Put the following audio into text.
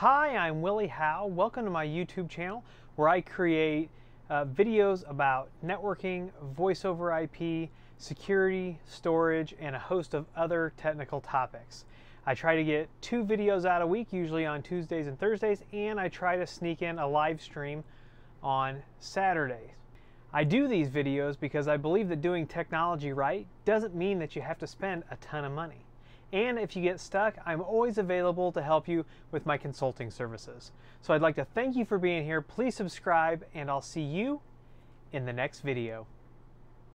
I'm Willie Howe. Welcome to my YouTube channel where I create uh, videos about networking, voice over IP, security, storage, and a host of other technical topics. I try to get two videos out a week, usually on Tuesdays and Thursdays, and I try to sneak in a live stream on Saturdays. I do these videos because I believe that doing technology right doesn't mean that you have to spend a ton of money. And if you get stuck, I'm always available to help you with my consulting services. So I'd like to thank you for being here. Please subscribe, and I'll see you in the next video.